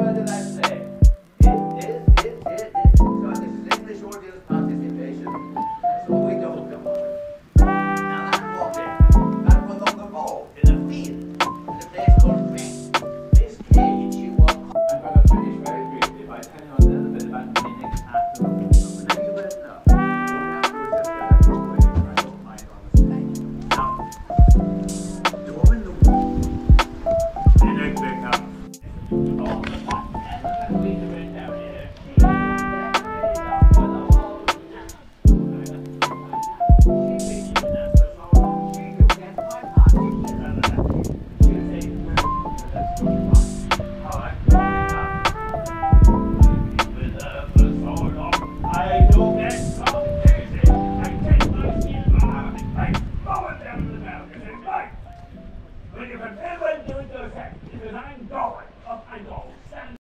brother like Attack. It's a nine